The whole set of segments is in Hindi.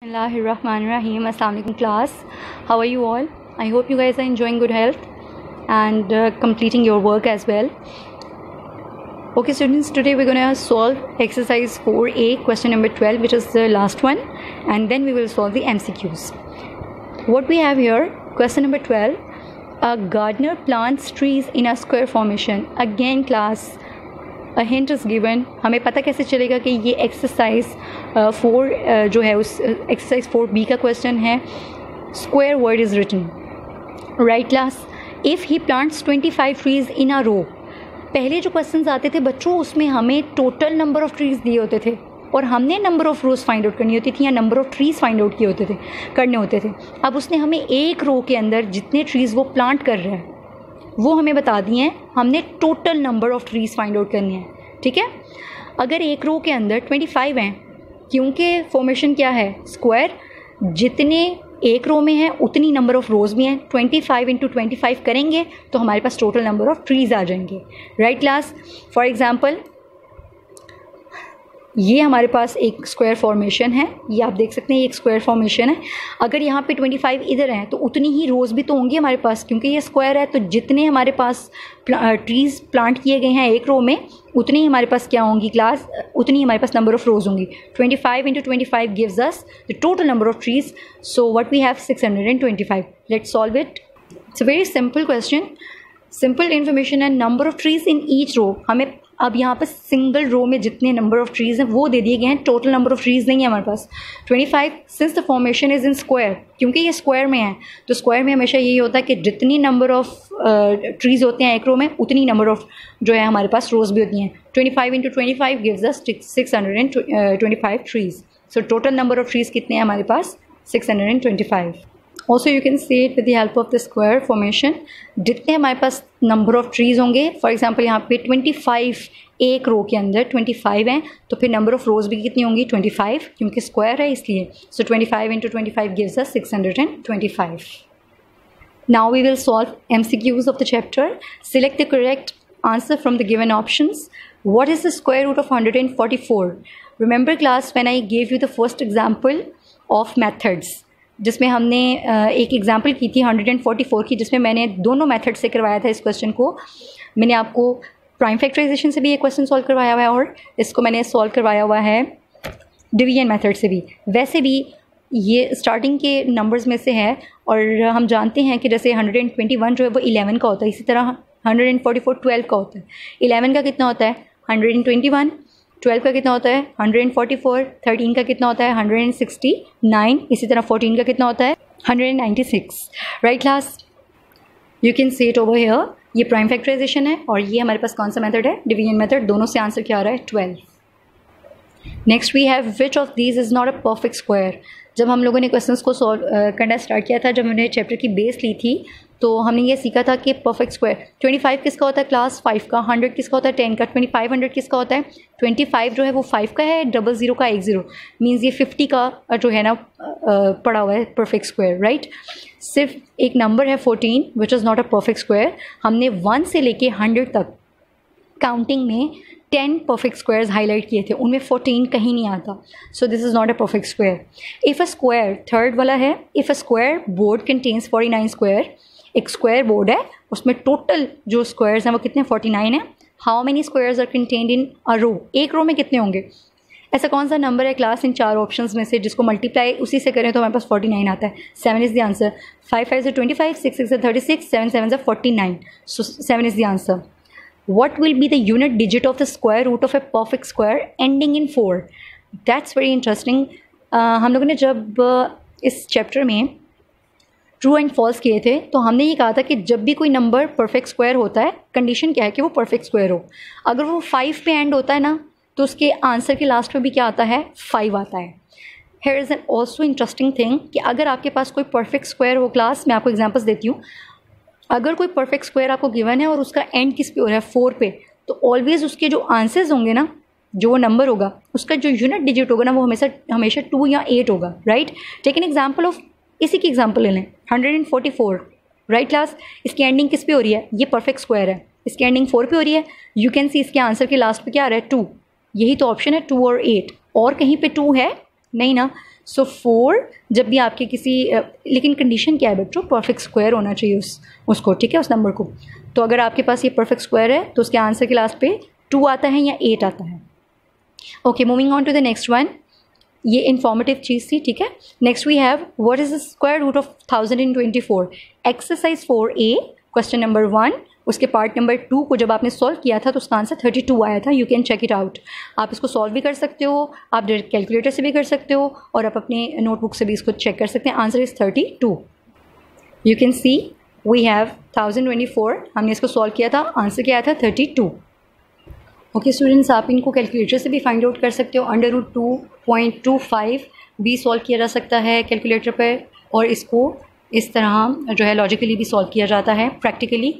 Bismillahirrahmanirrahim. Assalamualaikum class. How are you all? I hope you guys are enjoying good health and uh, completing your work as well. Okay students, today we're going to solve exercise 4a question number 12 which is the last one and then we will solve the MCQs. What we have here, question number 12. A gardener plants trees in a square formation. Again class hint is given हमें पता कैसे चलेगा कि ये एक्सरसाइज फोर जो है उस एक्सरसाइज फोर बी का क्वेश्चन है. Square word is written right class if he plants twenty five trees in a row पहले जो क्वेश्चन आते थे, बच्चों, उसमें हमें टोटल नंबर ऑफ़ ट्रीज़ दिए होते थे और हमने number of rows find out करनी होती थी या number of trees find out किए होते थे, करने होते थे. अब उसने हमें एक रो के अंदर जितने ट्रीज़ वो प्लांट कर रहे है वो हमें बता दिए हैं, हमने total number of trees find out करनी है, ठीक है? अगर एक रो के अंदर ट्वेंटी फाइव हैं, क्योंकि फॉर्मेशन क्या है? स्क्वायर जितने एक रो में हैं, उतनी नंबर ऑफ़ रोज़ भी हैं twenty five into twenty five करेंगे तो हमारे पास टोटल नंबर ऑफ़ ट्रीज़ आ जाएँगे राइट क्लास फॉर एग्ज़ाम्पल ये हमारे पास एक स्क्वायर फॉर्मेशन है। ये आप देख सकते हैं, ये एक स्क्वायर फॉर्मेशन है। अगर यहाँ पे 25 इधर हैं तो उतनी ही रोज़ भी तो होंगी हमारे पास, क्योंकि ये स्क्वायर है तो जितने हमारे पास ट्रीज़ प्लांट किए गए हैं एक रो में, उतनी ही हमारे पास क्या होंगी क्लास उतनी हमारे पास नंबर ऑफ़ रोज़ होंगी। 25 five into twenty five gives us the total number of trees so what we have six hundred and twenty five let solve it it's a very simple question simple information है number of trees in each row हमें अब यहाँ पर सिंगल रो में जितने नंबर ऑफ़ ट्रीज़ हैं, वो दे दिए गए हैं। टोटल नंबर ऑफ़ ट्रीज़ नहीं है हमारे पास। Twenty five since the formation is in square क्योंकि ये स्क्वायर में है तो स्क्वायर में हमेशा यही होता है कि जितनी नंबर ऑफ़ ट्रीज़ होते हैं एक रो में, उतनी नंबर ऑफ़ जो है हमारे पास रोज़ भी होती हैं। Twenty five into twenty five gives us six hundred and twenty five trees so total number of trees कितने हैं हमारे पास? Six hundred and twenty five also you can see it with the help of the square formation जितने हमारे पास नंबर ऑफ़ ट्रीज़ होंगे फॉर एग्ज़ाम्पल यहाँ पे ट्वेंटी फाइव एक रो के अंदर ट्वेंटी फाइव हैं तो फिर नंबर ऑफ़ रोज़ भी कितनी होंगी? ट्वेंटी फाइव क्योंकि स्क्वायर है इसलिए। So twenty five into twenty five gives us six hundred and twenty five now, we will solve MCQs of the chapter. Select the correct answer from the given options. What is the square root of 144 remember class, when I gave you the first example of methods. जिसमें हमने एक एग्ज़ाम्पल की थी 144 की, जिसमें मैंने दोनों मेथड से करवाया था इस क्वेश्चन को। मैंने आपको प्राइम फैक्टराइजेशन से भी ये क्वेश्चन सॉल्व करवाया हुआ है और इसको मैंने सॉल्व करवाया हुआ है डिवीज़न मेथड से भी। वैसे भी ये स्टार्टिंग के नंबर्स में से है और हम जानते हैं कि जैसे 121 जो है वो 11 का होता है। इसी तरह 144 12 का होता है। 11 का कितना होता है? 121 12 का कितना होता है? 144 13 का कितना होता है? 169 इसी तरह 14 का कितना होता है? 196 right class you can see it over here ये प्राइम फैक्टराइजेशन है और ये हमारे पास कौन सा मेथड है? डिवीज़न मेथड दोनों से आंसर क्या आ रहा है? Twelve next we have which of these is not a perfect square जब हम लोगों ने क्वेश्चंस को सॉल्व करना स्टार्ट किया था, जब हमने चैप्टर की बेस ली थी तो हमने ये सीखा था कि परफेक्ट स्क्वायर 25 किसका होता है क्लास फाइव का। 100 किसका होता है? 10 का। 2500 किसका होता है? 25 जो है वो फाइव का है डबल ज़ीरो का एक ज़ीरो मीन्स ये 50 का जो है ना पड़ा हुआ है परफेक्ट स्क्वायर राइट सिर्फ़ एक नंबर है 14 which is not a perfect square हमने वन से लेके हंड्रेड तक काउंटिंग में टेन परफेक्ट स्क्वायर्स हाईलाइट किए थे, उनमें फोर्टीन कहीं नहीं आता। So this is not a perfect square if a square third वाला है if a square board contains forty nine square एक स्क्वायर बोर्ड है, उसमें टोटल जो स्क्वायर्स हैं वो कितने फोर्टी नाइन है? How many squares are contained in a row एक रो में कितने होंगे? ऐसा कौन सा नंबर है क्लास इन चार ऑप्शन में से जिसको मल्टीप्लाई उसी से करें तो हमारे पास फोर्टी नाइन आता है। Seven is the answer five five से ट्वेंटी फाइव सिक्स सिक्स से थर्टी सिक्स सेवन सेवन से forty nine so seven is the answer what will be the unit digit of the square root of a perfect square ending in four very interesting. Uh, हम लोगों ने जब uh, इस चैप्टर में ट्रू एंड फॉल्स किए थे तो हमने ये कहा था कि जब भी कोई नंबर परफेक्ट स्क्वायर होता है कंडीशन क्या है कि वो परफेक्ट स्क्वायर हो। अगर वो फाइव पे एंड होता है ना तो उसके आंसर के लास्ट में भी क्या आता है? फाइव आता है। Here is an also interesting thing कि अगर आपके पास कोई परफेक्ट स्क्वायर हो क्लास मैं आपको एग्जाम्पल्स देती हूँ। अगर कोई परफेक्ट स्क्वायर आपको गिवन है और उसका एंड किस पे हो रहा है? फोर पे तो ऑलवेज उसके जो आंसर्स होंगे ना, जो नंबर होगा, उसका जो यूनिट डिजिट होगा ना, वो हमेशा हमेशा टू या एट होगा right take an example of इसी की एग्ज़ाम्पल ले लें hundred and forty four right class इसकी एंडिंग किस पे हो रही है? ये परफेक्ट स्क्वायर है। इसकी एंडिंग फोर पे हो रही है। यू कैन सी इसके आंसर के लास्ट पे क्या आ रहा है? टू यही तो ऑप्शन है टू और एट और कहीं पे टू है? नहीं ना। सो फोर जब भी आपके किसी लेकिन कंडीशन क्या है बच्चों? परफेक्ट स्क्वायर होना चाहिए उस, उसको, ठीक है? उस नंबर को। तो अगर आपके पास ये परफेक्ट स्क्वायर है तो उसके आंसर के लास्ट पे टू आता है या एट आता है। Okay moving on to the next one ये इन्फॉर्मेटिव चीज़ थी, ठीक है? Next we have what is the square root of thousand and twenty four exercise four A question number one उसके पार्ट नंबर टू को जब आपने सॉल्व किया था तो उसका आंसर थर्टी टू आया था। You can check it out आप इसको सॉल्व भी कर सकते हो, आप डायरेक्ट कैलकुलेटर से भी कर सकते हो, और आप अपने नोटबुक से भी इसको चेक कर सकते हैं। Answer is thirty two you can see we have thousand twenty four हमने इसको सॉल्व किया था आंसर क्या आया था? थर्टी टू ओके स्टूडेंट्स आप इनको कैलकुलेटर से भी फाइंड आउट कर सकते हो। Under root two point two five भी सॉल्व किया जा सकता है कैलकुलेटर पर, और इसको इस तरह जो है लॉजिकली भी सॉल्व किया जाता है प्रैक्टिकली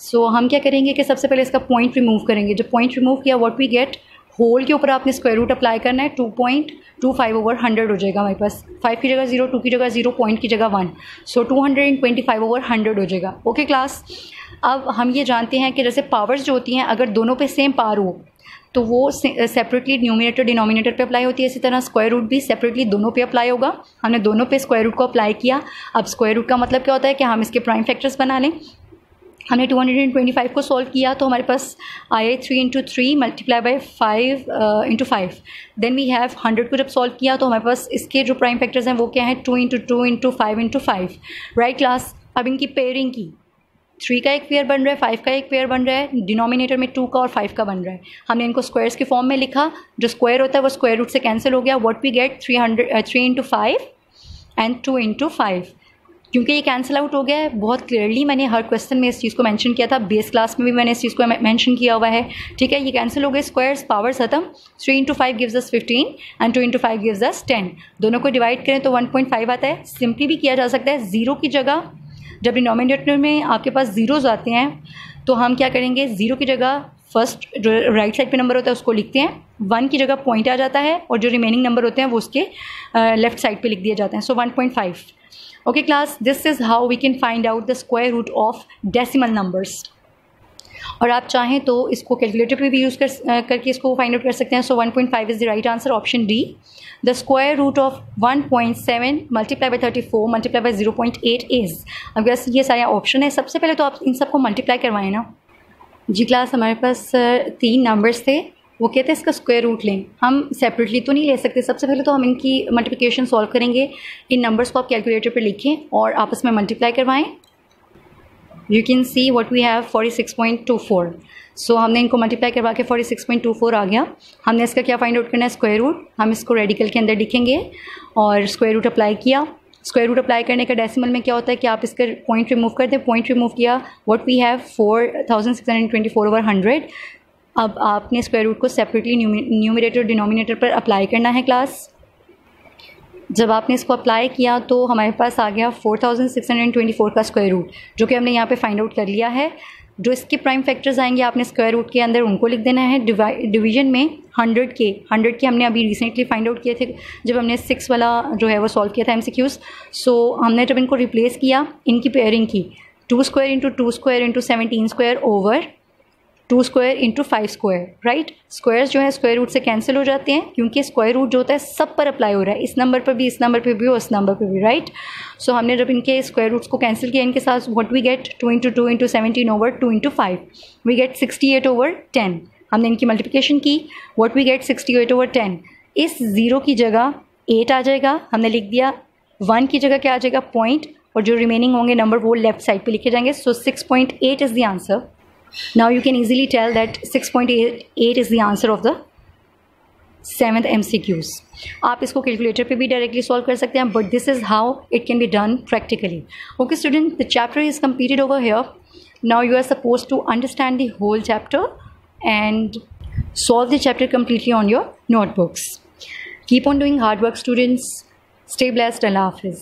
सो so, हम क्या करेंगे कि सबसे पहले इसका पॉइंट रिमूव करेंगे। जब पॉइंट रिमूव किया व्हाट वी गेट होल के ऊपर आपने स्क्वायर रूट अप्लाई करना है। Two point two five over hundred हो जाएगा हमारे पास। फाइव की जगह ज़ीरो टू की जगह ज़ीरो पॉइंट की जगह one so two hundred and twenty five over hundred हो जाएगा। ओके क्लास अब हम ये जानते हैं कि जैसे पावर्स जो होती हैं अगर दोनों पे सेम पावर हो तो वो सेपरेटली न्यूमिनेटर डिनोमिनेटर पे अप्लाई होती है। इसी तरह स्क्वायर रूट भी सेपरेटली दोनों पे अप्लाई होगा। हमने दोनों पे स्क्वायर रूट को अप्लाई किया। अब स्क्वायर रूट का मतलब क्या होता है कि हम इसके प्राइम फैक्टर्स बना लें। हमने 225 को सॉल्व किया तो हमारे पास आए three into three multiply by five into five then we have hundred को जब सॉल्व किया तो हमारे पास इसके जो प्राइम फैक्टर्स हैं वो क्या हैं? Two into two into five into five right class अब इनकी पेयरिंग की. थ्री का एक पेयर बन रहा है फाइव का एक पेयर बन रहा है. डिनोमिनेटर में टू का और फाइव का बन रहा है. हमने इनको स्क्वायर्स के फॉर्म में लिखा. जो स्क्वायर होता है वो स्क्वायर रूट से कैंसिल हो गया. What we get three hundred three into five and two into five क्योंकि ये कैंसिल आउट हो गया है। बहुत क्लियरली मैंने हर क्वेश्चन में इस चीज़ को मेंशन किया था। बेस क्लास में भी मैंने इस चीज़ को मेंशन किया हुआ है। ठीक है? ये कैंसिल हो गए। स्क्वायर्स पावर्स खत्म। Three into five gives us fifteen and two into five gives us ten दोनों को डिवाइड करें तो वन पॉइंट फाइव आता है। सिंपली भी किया जा सकता है। ज़ीरो की जगह जब डिनोमिनेटर में आपके पास ज़ीरोज़ आते हैं तो हम क्या करेंगे? ज़ीरो की जगह फ़र्स्ट जो राइट साइड पे नंबर होता है, उसको लिखते हैं। वन की जगह पॉइंट आ जाता है और जो रिमेनिंग नंबर होते हैं, वो उसके लेफ़्ट साइड पे लिख दिए जाते हैं। So one point five okay class this is how we can find out the square root of decimal numbers और आप चाहें तो इसको कैलकुलेटर पे भी यूज़ कर करके इसको फाइंड आउट कर सकते हैं। So 1.5 five is the right answer option D the square root of 1.7 multiply by 34 multiply by 0.8 is अब ये सारे ऑप्शन है। सबसे पहले तो आप इन सबको मल्टीप्लाई करवाएँ ना। जी क्लास हमारे पास तीन नंबर्स थे। वो कहते हैं इसका स्क्वायर रूट लें हम सेपरेटली तो नहीं ले सकते। सबसे पहले तो हम इनकी मल्टीप्लिकेशन सॉल्व करेंगे। इन नंबर्स को आप कैलकुलेटर पर लिखें और आपस में मल्टीप्लाई करवाएँ। You can see what we have forty six point two four so हमने इनको मल्टीप्लाई करवा के forty six point two four आ गया। हमने इसका क्या फाइंड आउट करना है? स्क्वायर रूट हम इसको रेडिकल के अंदर लिखेंगे और स्क्वायर रूट अप्लाई किया। स्क्वायर रूट अप्लाई करने का डेसिमल में क्या होता है कि आप इसका पॉइंट रिमूव कर दें। पॉइंट रिमूव किया what we have four thousand six hundred twenty four over hundred अब आपने स्क्वायर रूट को सेपरेटली न्यूमिनेटर डिनोमिनेटर पर अप्लाई करना है क्लास जब आपने इसको अप्लाई किया तो हमारे पास आ गया 4624 का स्क्वायर रूट जो कि हमने यहाँ पे फाइंड आउट कर लिया है। जो इसके प्राइम फैक्टर्स आएँगे आपने स्क्वायर रूट के अंदर, उनको लिख देना है। डिवीज़न में हंड्रेड के हंड्रेड के हमने अभी रिसेंटली फाइंड आउट किए थे, जब हमने सिक्स वाला जो है वो सॉल्व किया था एम सो हमने जब इनको रिप्लेस किया, इनकी पेयरिंग की two square into two square into seventeen square over two square into five square right squares जो है स्क्वायर रूट से कैंसिल हो जाते हैं क्योंकि स्क्वायर रूट जो होता है सब पर अप्लाई हो रहा है। इस नंबर पर भी इस नंबर पर भी और इस नंबर पर भी राइट सो so, हमने जब इनके स्क्वायर रूट्स को कैंसिल किया इनके साथ what we get two into two into seventeen over two into five we get sixty eight over ten हमने इनकी मल्टीप्लिकेशन की। What we get sixty eight over ten इस ज़ीरो की जगह एट आ जाएगा। हमने लिख दिया वन की जगह क्या आ जाएगा? पॉइंट और जो रिमेनिंग होंगे नंबर वो लेफ़्ट साइड पे लिखे जाएँगे। So six point eight is the answer Now you can easily tell that 6.8 is the answer of the seventh M C Qs आप इसको कैलकुलेटर पे भी डायरेक्टली सॉल्व कर सकते हैं but this is how it can be done practically okay student the chapter is completed over here now you are supposed to understand the whole chapter and solve the chapter completely on your notebooks keep on doing hard work students stay blessed allah hafiz